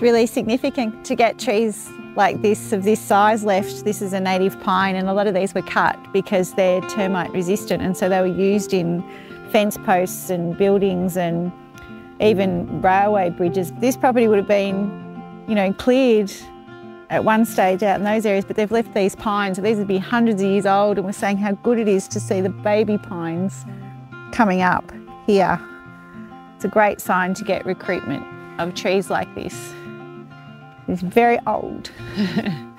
really significant to get trees like this of this size left. This is a native pine and a lot of these were cut because they're termite resistant and so they were used in fence posts and buildings and even railway bridges. This property would have been, you know, cleared at one stage out in those areas, but they've left these pines. So these would be hundreds of years old and we're saying how good it is to see the baby pines coming up here. It's a great sign to get recruitment of trees like this. It's very old.